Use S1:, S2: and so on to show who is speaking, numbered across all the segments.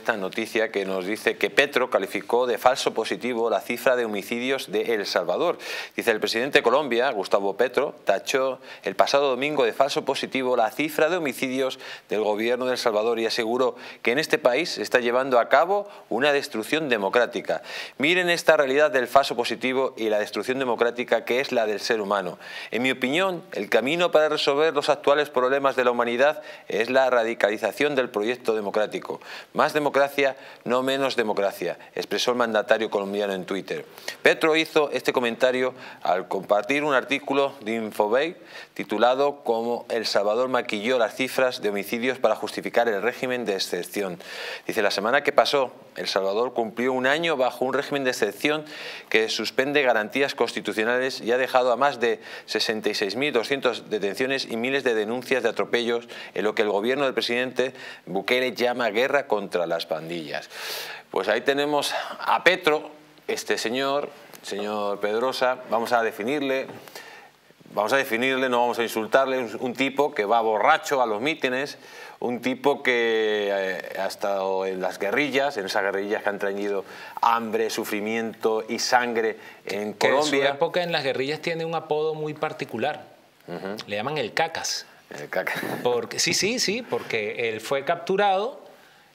S1: esta noticia que nos dice que Petro calificó de falso positivo la cifra de homicidios de El Salvador. Dice el presidente de Colombia, Gustavo Petro, tachó el pasado domingo de falso positivo la cifra de homicidios del gobierno de El Salvador y aseguró que en este país se está llevando a cabo una destrucción democrática. Miren esta realidad del falso positivo y la destrucción democrática que es la del ser humano. En mi opinión, el camino para resolver los actuales problemas de la humanidad es la radicalización del proyecto democrático. Más democracia, no menos democracia, expresó el mandatario colombiano en Twitter. Petro hizo este comentario al compartir un artículo de Infobay titulado como El Salvador maquilló las cifras de homicidios para justificar el régimen de excepción. Dice, la semana que pasó, El Salvador cumplió un año bajo un régimen de excepción que suspende garantías constitucionales y ha dejado a más de 66.200 detenciones y miles de denuncias de atropellos en lo que el gobierno del presidente Bukele llama guerra contra las pandillas. Pues ahí tenemos a Petro, este señor, señor Pedrosa, vamos a definirle, vamos a definirle, no vamos a insultarle, un tipo que va borracho a los mítines, un tipo que eh, ha estado en las guerrillas, en esas guerrillas que han traído hambre, sufrimiento y sangre en Colombia.
S2: En su época en las guerrillas tiene un apodo muy particular, le llaman el cacas.
S1: El cacas.
S2: Porque, sí, sí, sí, porque él fue capturado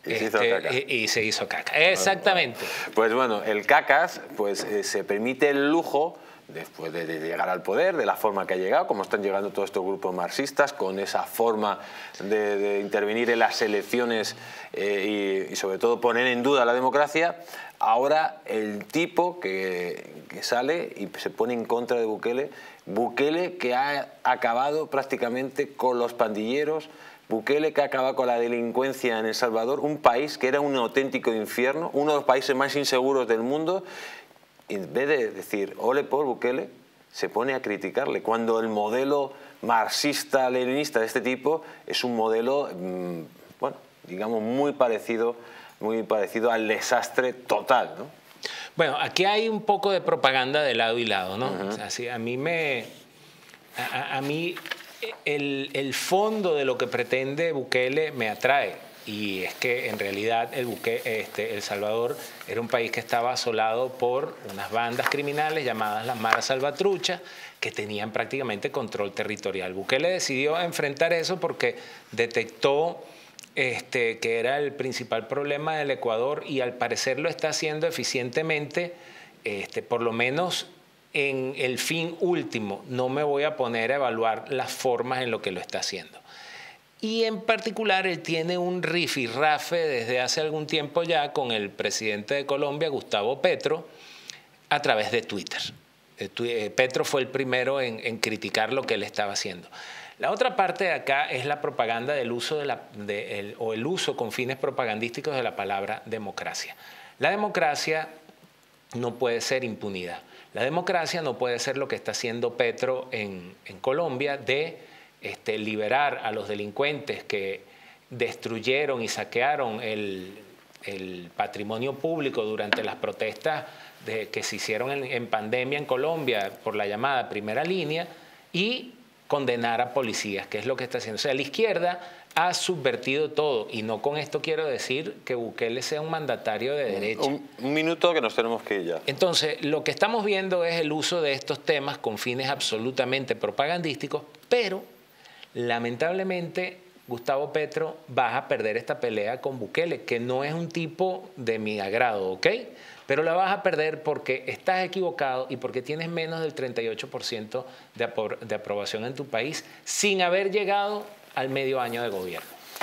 S1: y se hizo
S2: este,
S1: caca.
S2: y- y se hizo caca. Exactamente.
S1: Pues bueno, el CACAS pues, eh, se permite el lujo, después de, de llegar al poder, de la forma que ha llegado, como están llegando todos estos grupos marxistas, con esa forma de, de intervenir en las elecciones eh, y, y sobre todo poner en duda la democracia, ahora el tipo que, que sale y se pone en contra de Bukele, Bukele que ha acabado prácticamente con los pandilleros, Bukele que acaba con la delincuencia en El Salvador, un país que era un auténtico infierno, uno de los países más inseguros del mundo, y en vez de decir ole por Bukele, se pone a criticarle, cuando el modelo marxista-leninista de este tipo es un modelo, mm, bueno, digamos, muy parecido, muy parecido al desastre total, ¿no?
S2: Bueno, aquí hay un poco de propaganda de lado y lado, ¿no? O sea, a mí me. A, a- a mí el, fondo de lo que pretende Bukele me atrae. Y es que en realidad el, este, el Salvador era un país que estaba asolado por unas bandas criminales llamadas las Maras Salvatruchas, que tenían prácticamente control territorial. Bukele decidió enfrentar eso porque detectó este, que era el principal problema del Ecuador y al parecer lo está haciendo eficientemente, este, por lo menos en el fin último. No me voy a poner a evaluar las formas en lo que lo está haciendo. Y en particular él tiene un rifirrafe desde hace algún tiempo ya con el presidente de Colombia, Gustavo Petro, a través de Twitter. Eh, eh, Petro fue el primero en, criticar lo que él estaba haciendo. La otra parte de acá es la propaganda del uso o el uso con fines propagandísticos de la palabra democracia. La democracia no puede ser impunidad. La democracia no puede ser lo que está haciendo Petro en, en Colombia de este, liberar a los delincuentes que destruyeron y saquearon el, el patrimonio público durante las protestas que se hicieron en, en pandemia en Colombia por la llamada primera línea y condenar a policías, que es lo que está haciendo. O sea, la izquierda ha subvertido todo y no con esto quiero decir que Bukele sea un mandatario de derecha.
S1: Un, un minuto que nos tenemos que ir ya.
S2: Entonces, lo que estamos viendo es el uso de estos temas con fines absolutamente propagandísticos, pero lamentablemente Gustavo Petro va a perder esta pelea con Bukele, que no es un tipo de mi agrado, ¿ok? Pero la vas a perder porque estás equivocado y porque tienes menos del 38% de, de aprobación en tu país sin haber llegado al medio año de gobierno.